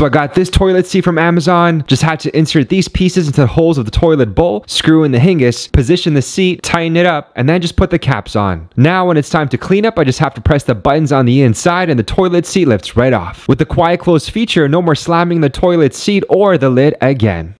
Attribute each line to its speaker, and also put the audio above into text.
Speaker 1: So I got this toilet seat from Amazon, just had to insert these pieces into the holes of the toilet bowl, screw in the hingus, position the seat, tighten it up, and then just put the caps on. Now when it's time to clean up, I just have to press the buttons on the inside and the toilet seat lifts right off. With the quiet close feature, no more slamming the toilet seat or the lid again.